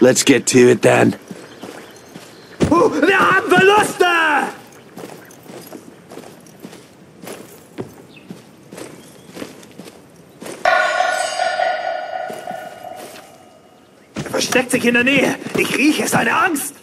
Let's get to it then. Wir haben Verluste! Er Versteckt sich in der Nähe. Ich rieche seine Angst.